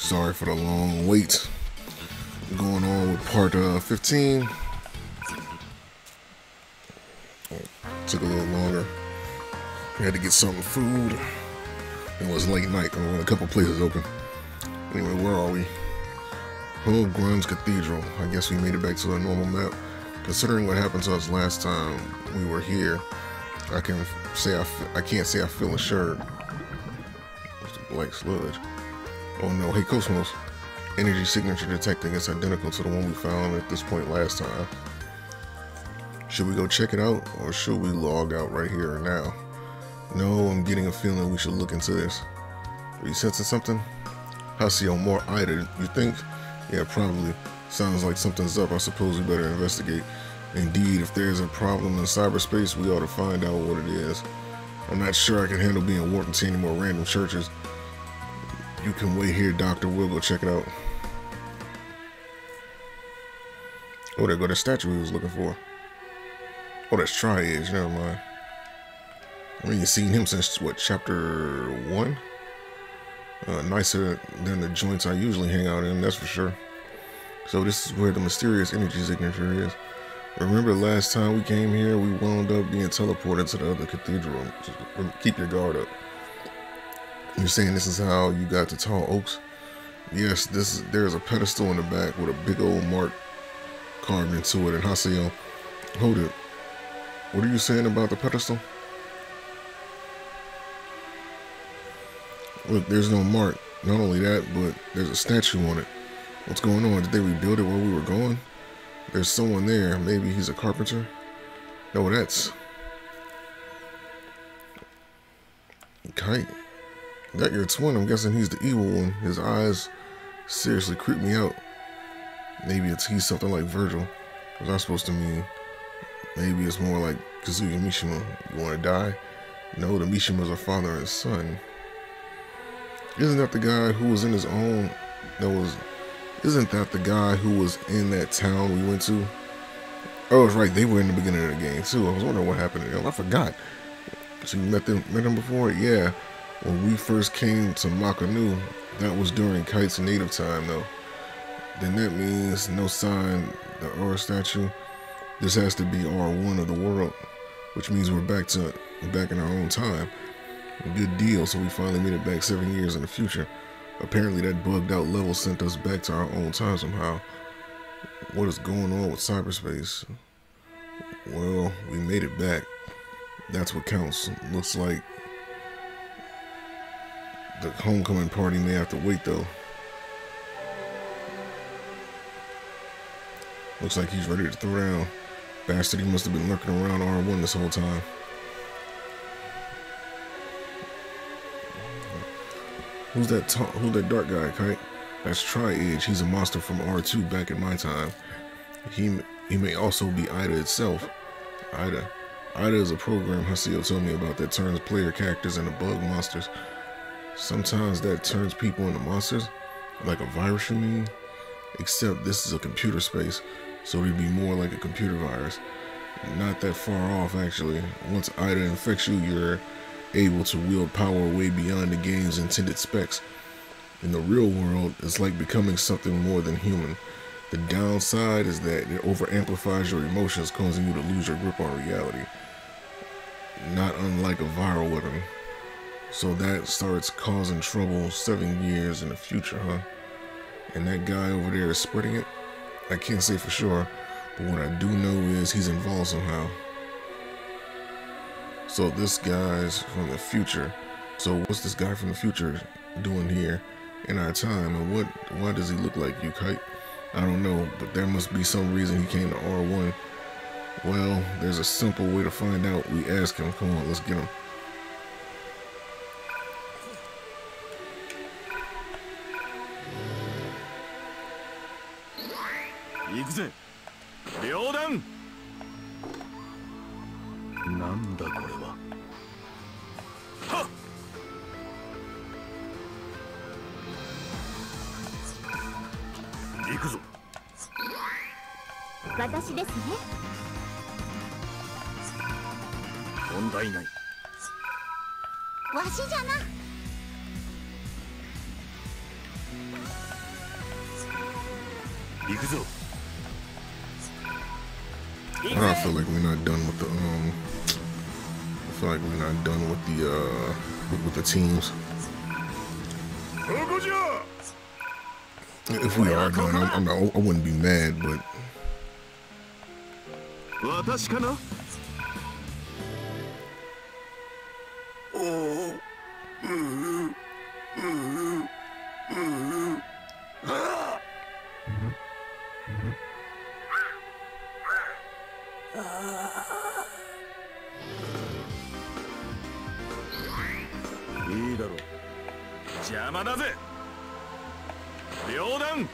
Sorry for the long wait. Going on with part uh, 15. Took a little longer. We had to get some food. It was late night. There a couple places open. Anyway, where are we? Grun's Cathedral. I guess we made it back to the normal map. Considering what happened to us last time we were here, I can say I, I can't say I feel assured. Black sludge. Oh no, hey KOS-MOS. Energy signature detecting is identical to the one we found at this point last time. Should we go check it out, or should we log out right here and now? No, I'm getting a feeling we should look into this. Are you sensing something? Haseo more AIDA, you think? Yeah, probably. Sounds like something's up. I suppose we better investigate. Indeed, if there's a problem in cyberspace, we ought to find out what it is. I'm not sure I can handle being warped into any more random churches. You can wait here, Doctor. We'll go check it out. Oh, there go the statue we was looking for. Oh, that's Tri-Edge. Never mind. I mean, you've seen him since, what, chapter 1? Uh, nicer than the joints I usually hang out in, that's for sure. So this is where the mysterious energy signature is. Remember last time we came here, we wound up being teleported to the other cathedral. Just keep your guard up. You're saying this is how you got to Tall Oaks? Yes, this is, there's a pedestal in the back with a big old mark carved into it. And Haseo, um, hold it. What are you saying about the pedestal? Look, there's no mark. Not only that, but there's a statue on it. What's going on? Did they rebuild it while we were gone? There's someone there. Maybe he's a carpenter? No, that's... Kite. That your twin, I'm guessing he's the evil one. His eyes seriously creep me out. Maybe it's he's something like Virgil. Was that supposed to mean? Maybe it's more like Kazuya Mishima. You want to die? No, the Mishimas are father and son. Isn't that the guy who was in his own? That was. Isn't that the guy who was in that town we went to? Oh, it's right. They were in the beginning of the game too. I was wondering what happened to them. I forgot. So you met them, met them before? Yeah. When we first came to Mac Anu, that was during Kite's native time, though. Then that means no sign, the R statue. This has to be R1 of the world, which means we're back to back in our own time. Good deal, so we finally made it back seven years in the future. Apparently that bugged out level sent us back to our own time somehow. What is going on with cyberspace? Well, we made it back. That's what counts. Looks like the homecoming party may have to wait though. Looks like he's ready to throw down. Bastard, he must have been lurking around R1 this whole time. Who's that who's that dark guy, Kite? That's Tri-Edge. He's a monster from R2 back in my time. He he may also be AIDA itself. AIDA. AIDA is a program Haseo told me about that turns player characters into bug monsters. Sometimes that turns people into monsters, like a virus you mean? Except this is a computer space, so it'd be more like a computer virus. Not that far off actually. Once AIDA infects you, you're able to wield power way beyond the game's intended specs. In the real world, it's like becoming something more than human. The downside is that it overamplifies your emotions, causing you to lose your grip on reality. Not unlike a viral weapon. So that starts causing trouble seven years in the future, huh? And that guy over there is spreading it? I can't say for sure, but what I do know is he's involved somehow. So this guy's from the future. So what's this guy from the future doing here in our time? And what why does he look like you, Kite? I don't know, but there must be some reason he came to R1. Well, there's a simple way to find out. We ask him. Come on, let's get him. Ikze! 両断なんだこれは。はっ。行くぞ。私ですね。問題ない。わしじゃな。行くぞ I don't feel like we're not done with the um. I feel like we're not done with the uh with the teams. If we are done, I'm, I'm not, I wouldn't be mad, but. 両断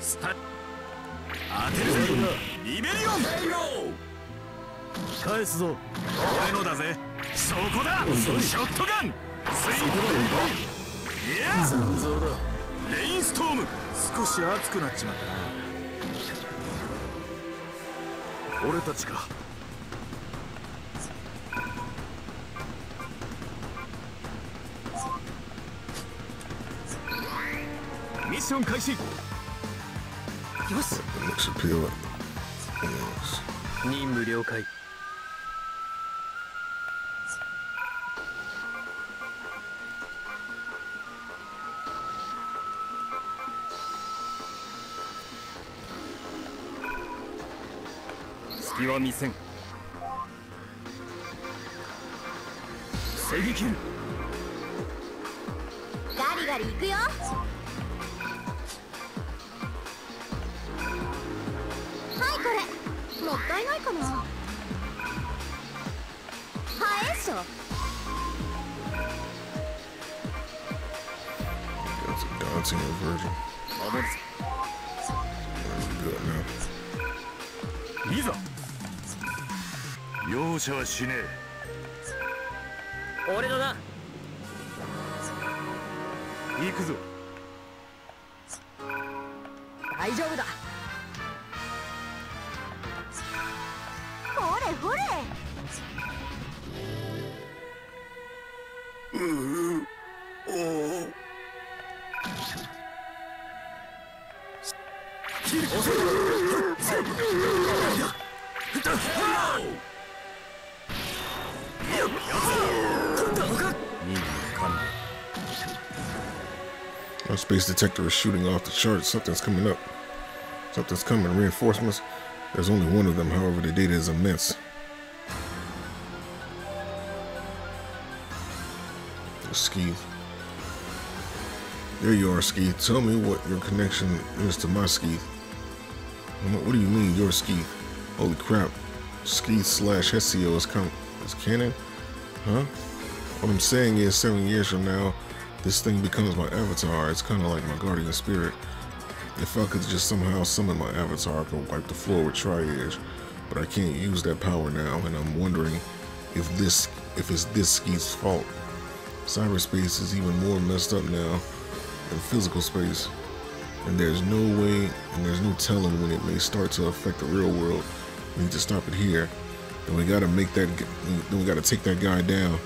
スタ当てるぜ。リベリオン。返すぞ。俺のだぜ。そこだ。ショットガン。スインいや。レインストーム。少し熱くなっちまったな。俺たちか開始。よし。任務了解。隙は見せん防ぎ切る。ガリガリ行くよ。はいこれ。もったいないかな。はいっしょ。That's a daunting version. 守る That's 容赦はしね俺のだ。え行くぞ space detector is shooting off the charts. Something's coming up. Something's coming. Reinforcements. There's only one of them. However, the data is immense. Skeith. There you are, Skeith. Tell me what your connection is to my Skeith. What do you mean, your Skeith? Holy crap. Skeith slash Haseo is, com- is canon? Huh? What I'm saying is, seven years from now, this thing becomes my avatar. It's kind of like my guardian spirit. If I could just somehow summon my avatar, I could wipe the floor with Tri-Edge. But I can't use that power now, and I'm wondering if this, if it's this Skeith's fault. Cyberspace is even more messed up now than physical space, and there's no way, and there's no telling when it may start to affect the real world. We need to stop it here. Then we gotta make that. Then we gotta take that guy down.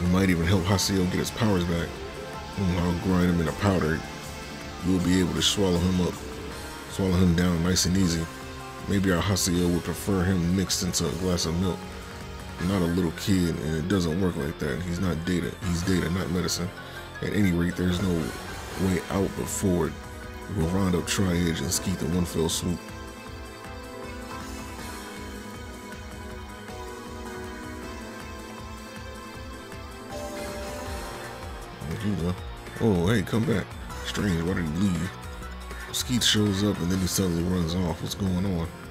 We might even help Haseo get his powers back. I'll grind him in a powder. You'll be able to swallow him up, swallow him down nice and easy. Maybe our Haseo would prefer him mixed into a glass of milk. Not a little kid, and it doesn't work like that. He's not data. He's data, not medicine. At any rate, there's no way out but forward. We'll round up Tri-Edge and Skeith in one fell swoop. You go. Oh, hey, come back. Strange, why did he leave? Skeith shows up and then he suddenly runs off. What's going on?「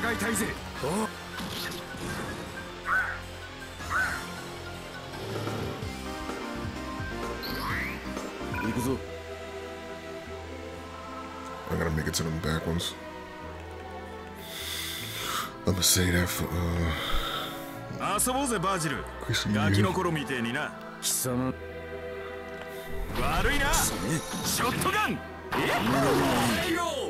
戦いたいぜお行くぞ I gotta make it to them back ones. I'm gonna say that for uh 遊ぼうぜバージルガキの.頃みてえにな貴様悪いなショットガンえっ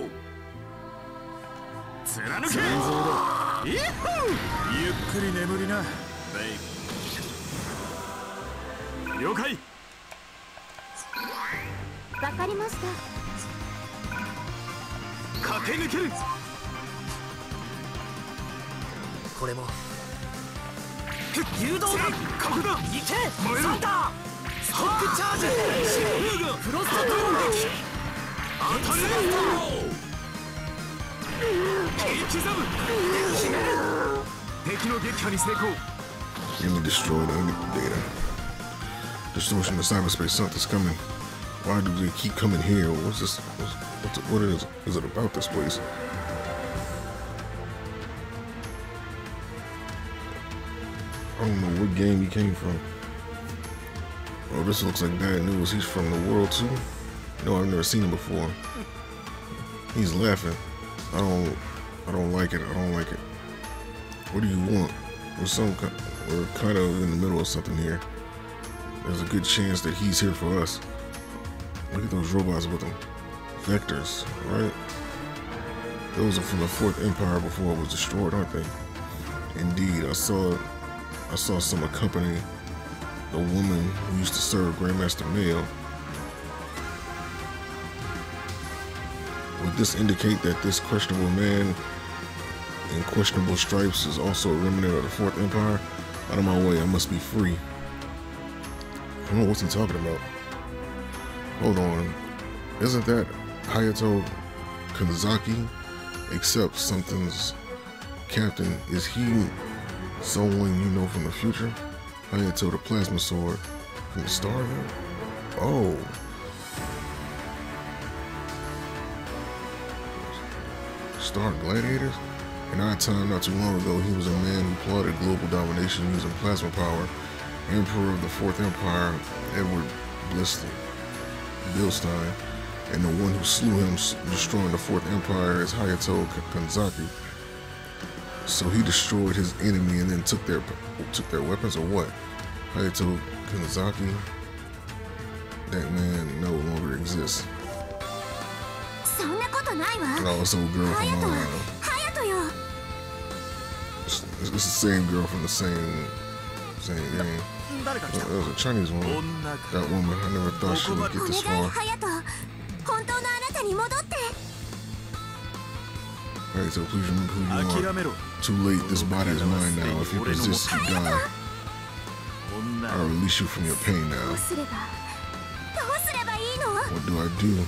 貫けイッホー。ゆっくり眠りな。ベイ了解。わかりました。駆け抜ける。これも。誘導だここだ。行け。燃えるサンター。ストックチャージ。フロストドローン撃当たれ Enemy destroyed enemy data. Distortion of cyberspace. Something's coming. Why do they keep coming here? What's this? What's, what's what is, is it about this place? I don't know what game he came from. Oh, this looks like bad news. He's from the world too. No, I've never seen him before. He's laughing. I don't. I don't like it. I don't like it. What do you want? We're some. We're kind of in the middle of something here. There's a good chance that he's here for us. Look at those robots with them. Vectors, right? Those are from the Fourth Empire before it was destroyed, aren't they? Indeed, I saw. I saw some accompany the woman who used to serve Grandmaster Mail. This indicate that this questionable man in questionable stripes is also a remnant of the Fourth Empire? Out of my way, I must be free. I don't know what's he talking about. Hold on. Isn't that Hayato Kanzaki? Except something's captain. Is he someone you know from the future? Hayato the plasma sword from the Starville? Oh. Star Gladiators? In our time, not too long ago, he was a man who plotted global domination using plasma power. Emperor of the Fourth Empire, Edward Bliston, Bilstein, and the one who slew him, destroying the Fourth Empire, is Hayato Kanzaki. So he destroyed his enemy and then took their took their weapons, or what? Hayato Kanzaki. That man no longer exists. そんなことないわ Oh, it's old girl ハ from ヤト uh, ハヤトよ it's, it's the same girl from the same same game. 誰か来 Uh, た That was a Chinese woman. 女か That woman, I never thought she would お get 願 this い far. ハヤト本当のあなたに戻って Alright, so please remember who you 諦 are. めろ Too late, this body is mine now. If you persist, you die. 女 I'll release you from your pain ど now. うすればどうすればいいの What do I do?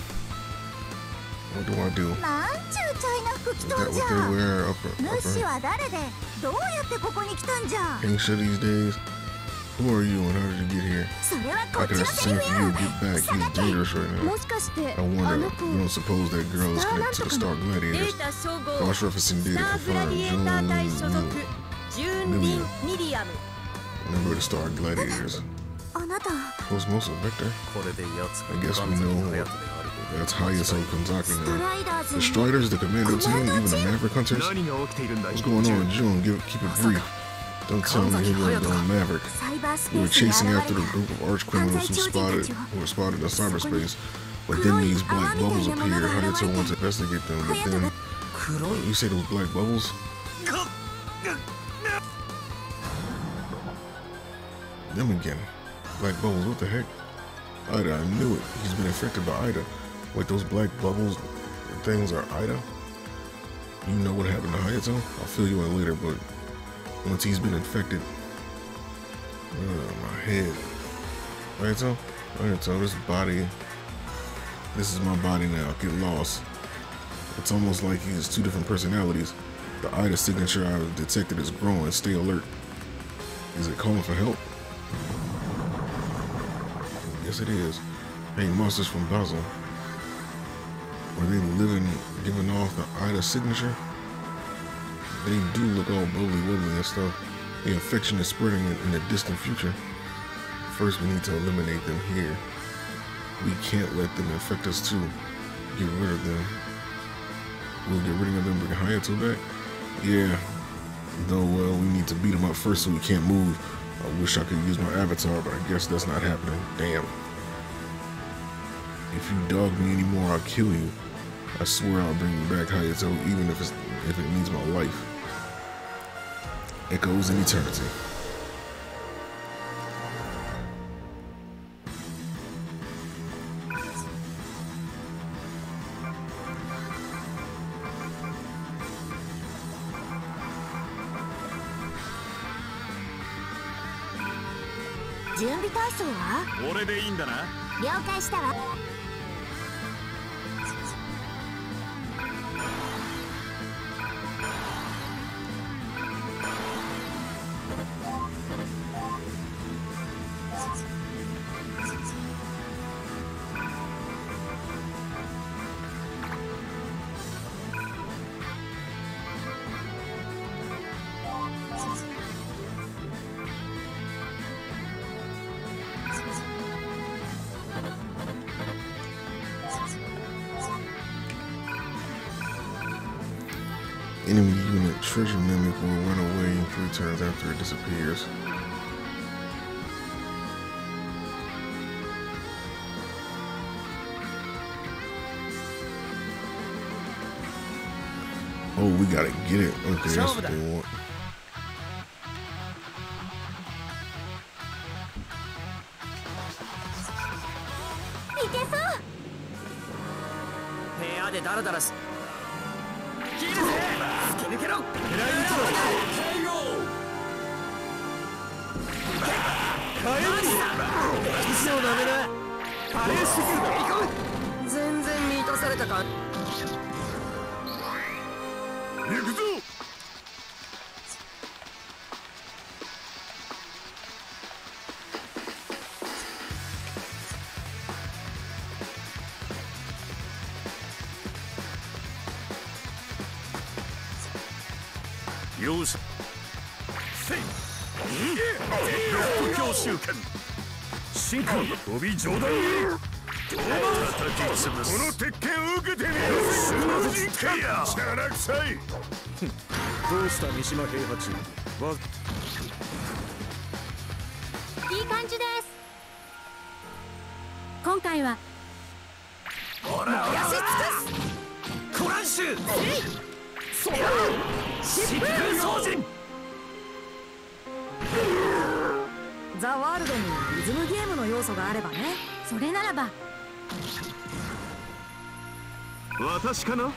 What do I do? What they're? Upper, upper. Gangsta these days? Who are you and how did you get here? I can sense you get back. You're dangerous right now. I wonder, you don't suppose that girl is connected to the Star Gladiators? Cross-referencing data for John Remember the Star Gladiators. Close most of Victor. I guess we know that's Hayato Kanzaki now. The Striders, the Commando team, even the Maverick Hunters. What's going on in June? Give, keep it brief. Don't tell me he went on Maverick. We were chasing after a group of arch criminals who spotted who were spotted in cyberspace, but then these black bubbles appeared. Hayato wants to investigate them, but then you say those black bubbles? Them again. Black bubbles, what the heck? AIDA, I knew it. He's been infected by AIDA. Wait, those black bubbles things are AIDA? You know what happened to Hayato? I'll fill you in later, but once he's been infected. Uh, my head. Hayato? Hayato, this body. This is my body now. Get lost. It's almost like he has two different personalities. The AIDA signature I've detected is growing. Stay alert. Is it calling for help? Yes, it is. Hey, monsters from Basel. Were they living, giving off the AIDA signature. They do look all bubbly wobbly and stuff. The infection is spreading in, in the distant future. First, we need to eliminate them here. We can't let them infect us too. Get rid of them. We'll get rid of them, bring Hayato back. Yeah. Though, well, we need to beat them up first so we can't move. I wish I could use my avatar, but I guess that's not happening. Damn. If you dog me anymore, I'll kill you. I swear I'll bring you back, Hayato, even if if it means my life. Echoes in eternity. 俺でいいんだな。了解したわ「Enemy unit treasure mimic will run away in three turns after it disappears. Oh, we gotta get it. Okay, that's what they want. 行くぞ。容赦せいロック教習権進化飛び上段に叩き潰す。この鉄拳を受けてみろチャどうした三島平八。わいい感じです。今回は。やし尽くすコランシュそう疾風掃除ザ・ワールドにリズムゲームの要素があればね。それならば。私かな？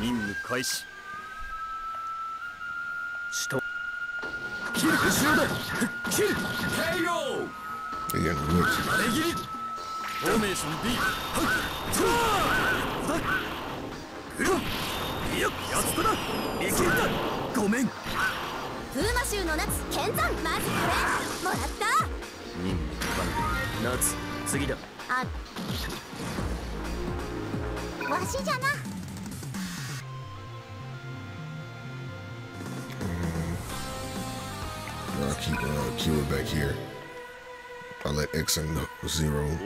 任務開始。しと切る。後ろだ切る.あれ切りフォーメーション B いややつだないけんだごめん風魔衆の夏剣山まずこれもらった任務完了夏次だあわしじゃな。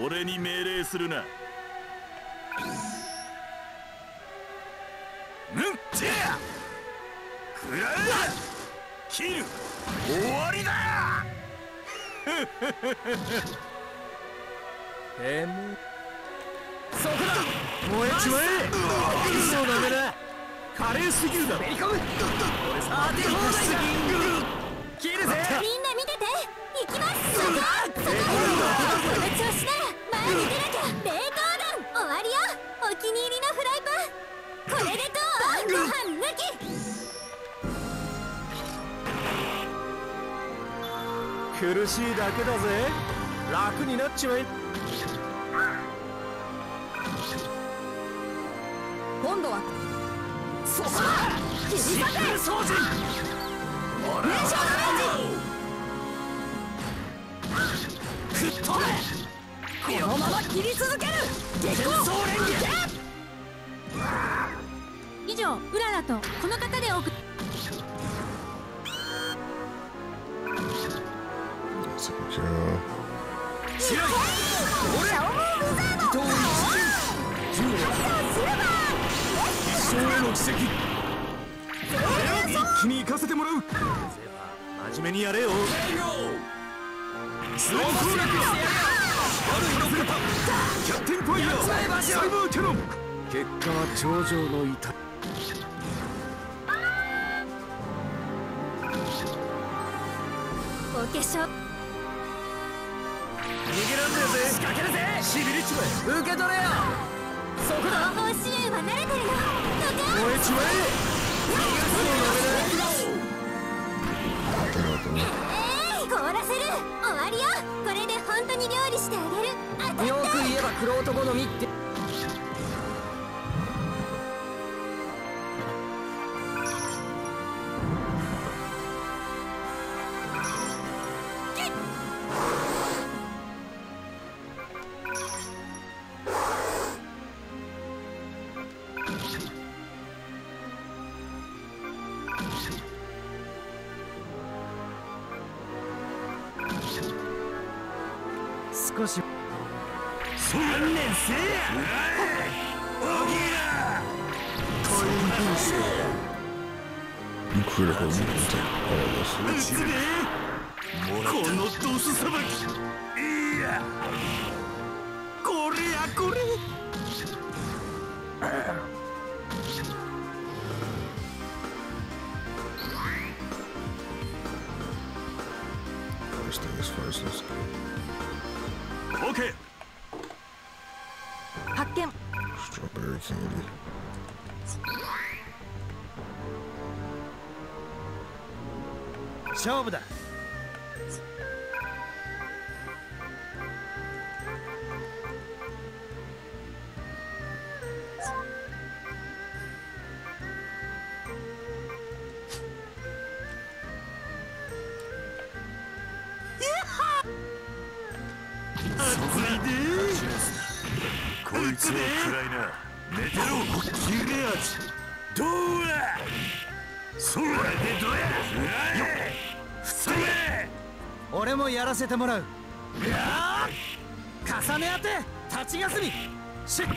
俺に命令するな。うんてや食らえ切る。終わりだてめそこだ。燃えちまえそうダメだ華麗すぎるだめり込む俺さ当て放題だ切るぜみんな見てて行きますそこそここの調子なら前に出なきゃ冷凍弾終わりよお気に入りのフライパンこれでどうご飯抜き苦しいだけだぜ楽になっちまえ今度は。そこだダメージ吹っ飛べこのまま切り続ける。激光。以上うららとこの方で送っ奇跡一気に行かせてもらう。真面目にやれよ。スロー攻略あるの方キャプテンファイヤー。サイバーキャノン。結果は頂上の痛お化粧。逃げらんねえぜ。仕掛けるぜ。しびれちまえ。受け取れよそこだ。後方支援は慣れてるよどか燃え。ちまえ Get out the way. えい凍らせる。終わりよ。これで本当に料理してあげる。あたよく言えば黒男の実って勝負だせてもらう。重ね当て立ち休み。しせや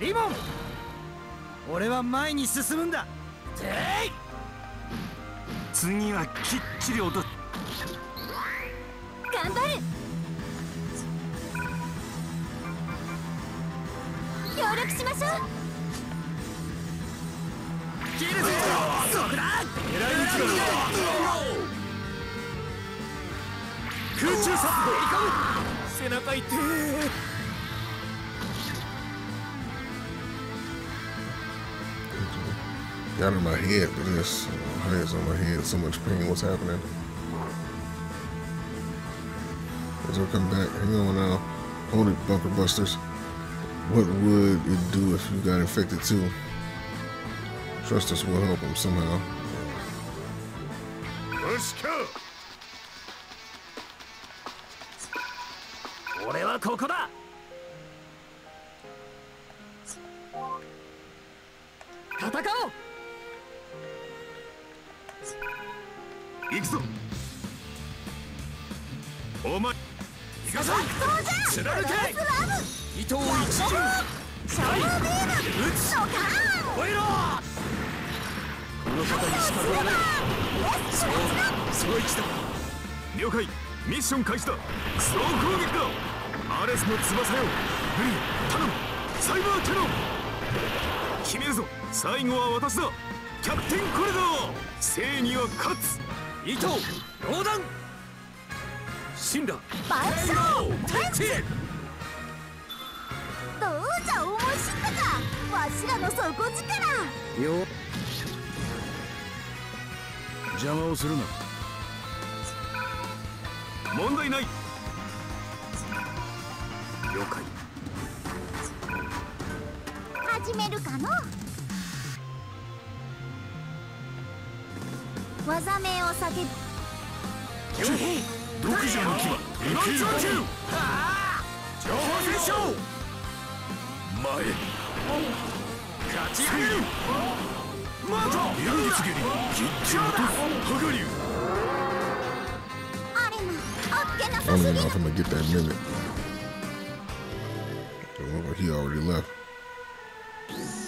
リボン。俺は前に進むんだ。てい。次はきっちり落と頑張る。協力しましょう。切るぜ。そこだ。狙い撃ちだ 空中殺法背中痛え Got in my head for this. My head's on my head. So much pain. What's happening? As I come back, hang on now. Hold it, Bunker Busters. What would it do if you got infected too? Trust us will help him somehow. よし ここだ。戦おう。行くぞ。お前行かせ貫け伊藤一ャワービームこの方にしかわないそうその位置だ。了解。ミッション開始だ。スロー攻撃だアレスの翼よ。ブリア頼む。サイバーキャノン決めるぞ。最後は私だ。キャプテンコレド正義は勝つ。伊藤ローダン死んだ万象タッチどうじゃ思い知ったか。わしらの底力。よ。邪魔をするな。問題ない了解。始めるかの？技名を叫ぶよ独自の牙ーな情報戦前勝ち上げる。また落と。す羽流 I get that minute. He already left.「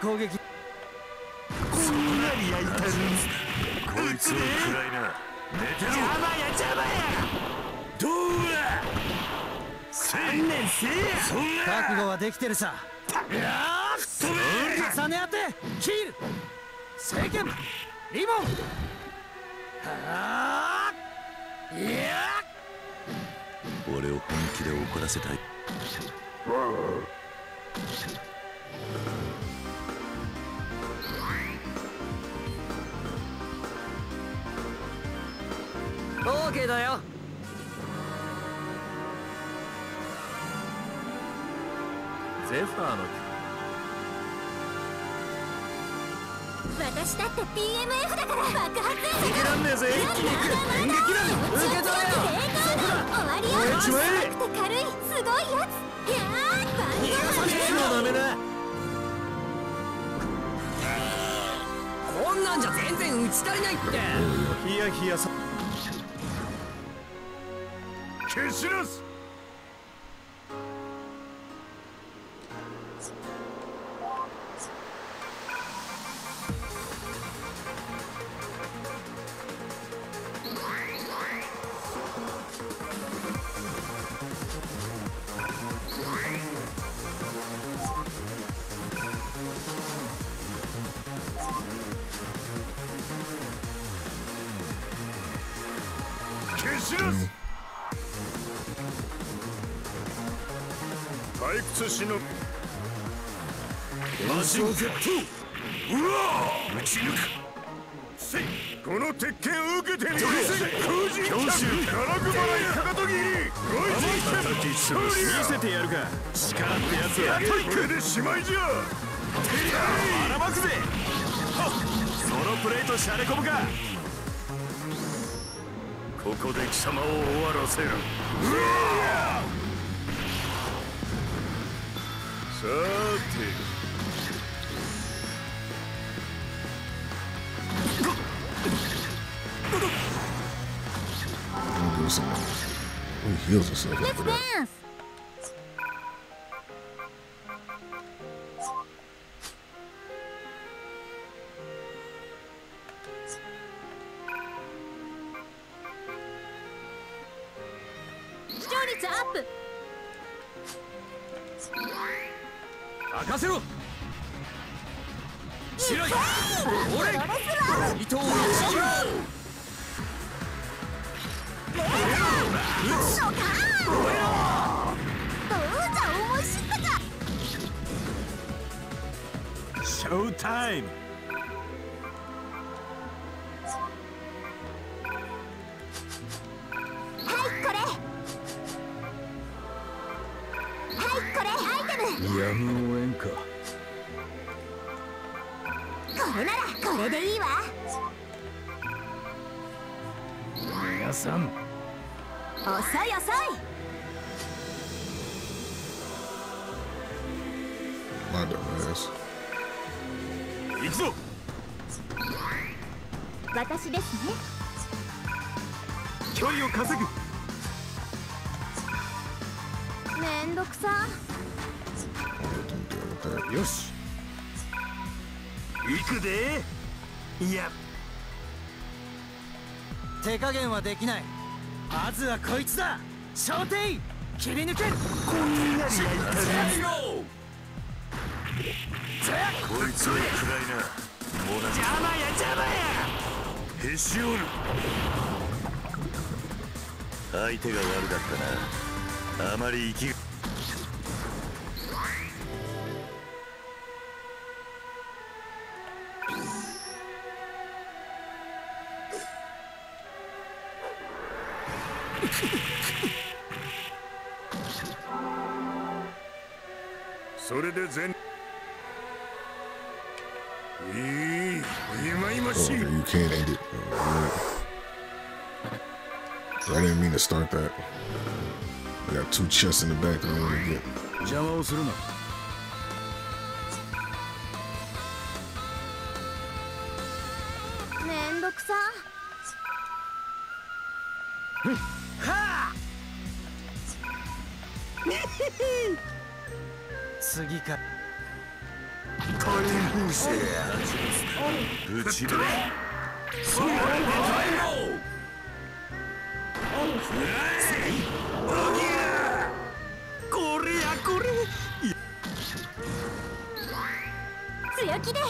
攻撃。そんなに焼いてるこいつを食らいな寝てろ邪魔や邪魔やどうだ千年せいや覚悟はできてるさ。いやー飛べ重ね当てキール聖剣リボン。はあいや俺を本気で怒らせたい。オーケーだよ。ゼファーの。私だって PMF だから爆発逃げらんねえぜ。一気に行く演劇だ。受け取れよ。終わりよ。くて軽いすごいやつ。いやーバンもうダメだこんなんじゃ全然打ち足りないって。ヒヤヒヤさ知らず。退屈しのマシンゲット。うわ打ち抜く。せいこの鉄拳受けてみろ空人教習ガラライかかと切りロイジン剣見せてやるか。力ってやつでしまいじゃばらまくぜプレイとシャレコムか。ここで貴様を終わらせる。うわさて Let me do some. He heals himself Let's after that. dance! 俺どうぞ思い知ったかショータイムはいこれはいこれアイテムやむをえんからこれでいいわ。皆さん。遅い遅い。My dumb ass. 行くぞ。私ですね。距離を稼ぐ。めんどくさ.よし。行くでいや。手加減はできない。まずはこいつだ。小艇切り抜け。こんがり焼いたねこいつを食らいな。もな邪魔や邪魔や。へし折る。相手が悪かったな。あまり息が two chests in the back that I want to get. 邪魔をするなめんどくさ次か火炎風車打ちるそうで。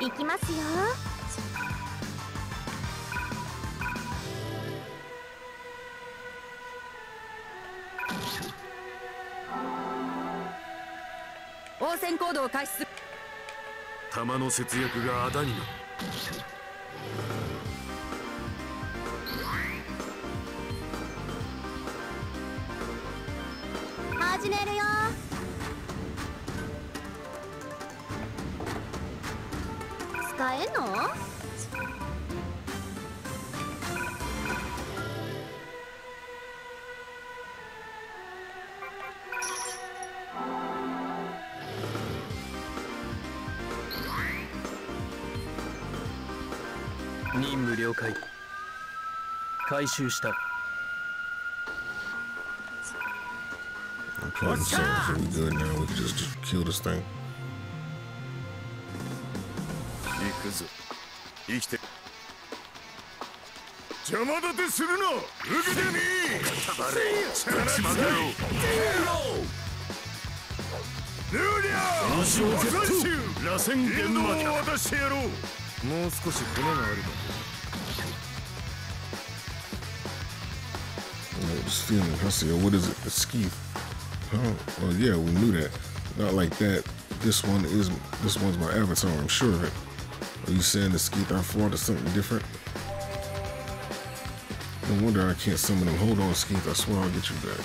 いきますよ。応戦行動を開始する。弾の節約があだになる回収した。Okay, so, so we good now. We can just, just kill this thing. 行くぞ。生きて。邪魔立てするな受けてみ勝ちまだろ。ルーリャー足を絶種螺旋現場を渡してやろう。もう少し骨がある this feeling. I see. What is it? A Skeith. Huh? Well, yeah, we knew that. Not like that. This one is. This one's my avatar. I'm sure of it. Are you saying the Skeith I fought is something different? No wonder I can't summon him. Hold on, Skeith. I swear I'll get you back.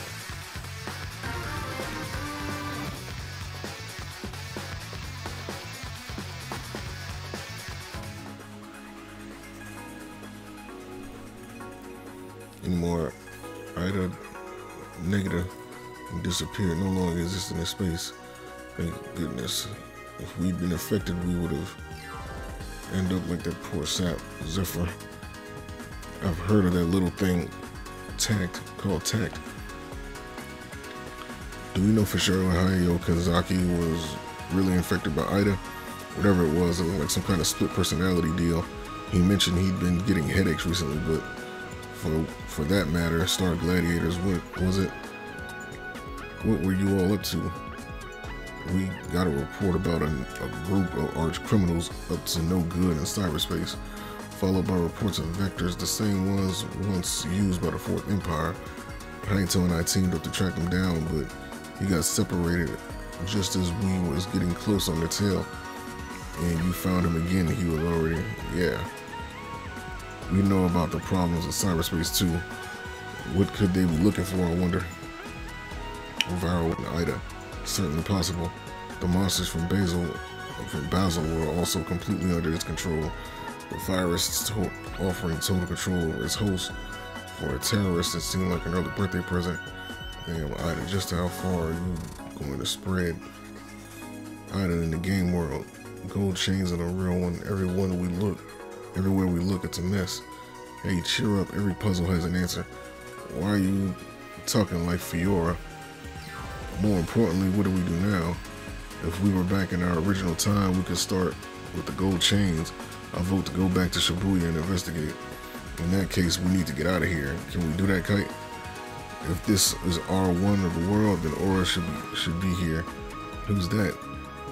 Disappeared, no longer exist in this space. Thank goodness. If we'd been affected, we would have ended up like that poor sap, Zephyr. I've heard of that little thing, tact, called tact. Do we know for sure Hayato Kanzaki was really infected by AIDA? Whatever it was, it was like some kind of split personality deal. He mentioned he'd been getting headaches recently, but for for that matter, Star Gladiators, what was it? What were you all up to? We got a report about a, a group of arch criminals up to no good in cyberspace, followed by reports of vectors, the same ones once used by the Fourth Empire. Hanito and I teamed up to track him down, but he got separated just as we was getting close on the tail. And you found him again, he was already, yeah. We know about the problems of cyberspace too. What could they be looking for, I wonder? Varo and AIDA. Certainly possible. The monsters from Basil from Basel were also completely under its control. The virus to- offering total control over its host. For a terrorist, it seemed like an early birthday present. Damn, AIDA, just how far are you going to spread AIDA in the game world? Gold chains are the real one. Everyone we look, everywhere we look, it's a mess. Hey, cheer up. Every puzzle has an answer. Why are you talking like Fiora? More importantly, what do we do now? If we were back in our original time, we could start with the gold chains. I vote to go back to Shibuya and investigate. In that case, we need to get out of here. Can we do that, Kite? If this is R1 of the world, then Aura should be, should be here. Who's that?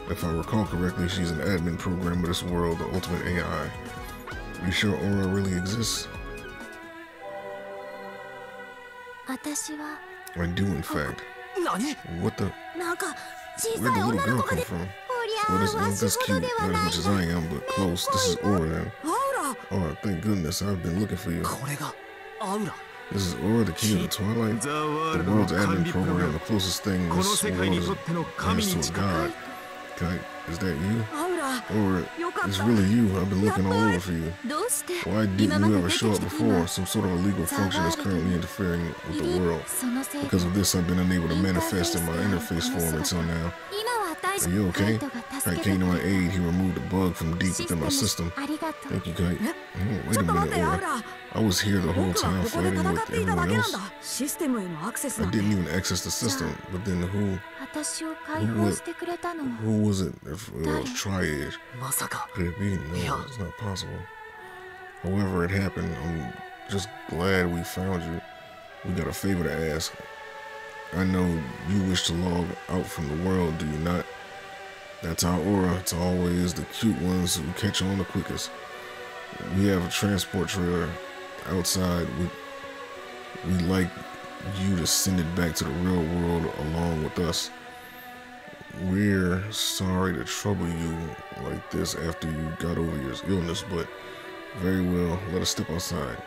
If I recall correctly, she's an admin program of this world, the ultimate AI. You sure Aura really exists? I do, in fact. What the? Where the little girl come from? Well, this this cute, not as much as I am, but close. This is Aura now. Oh, thank goodness, I've been looking for you. This is Aura, the key of the Twilight. The world's admin program, the closest thing to a god. Kai, is that you? Or it's really you. I've been looking all over for you. Why didn't you ever show up before? Some sort of illegal function is currently interfering with the world. Because of this, I've been unable to manifest in my interface form until now. Are you okay? Kite came to my aid. He removed a bug from deep within my system. Thank you, Kite. Oh, wait a minute, Aura. I was here the whole time flirting with everyone else. I didn't even access the system, but then who 私を解放してくれたのは who was it? If it was Triad. まさか Could it be? No, Yeah. it's not possible. However it happened, I'm just glad we found you. We got a favor to ask. I know you wish to log out from the world, do you not? That's our aura. It's always the cute ones who catch on the quickest. We have a transport trailer outside. We we like you to send it back to the real world along with us. We're sorry to trouble you like this after you got over your illness, but very well, let us step outside.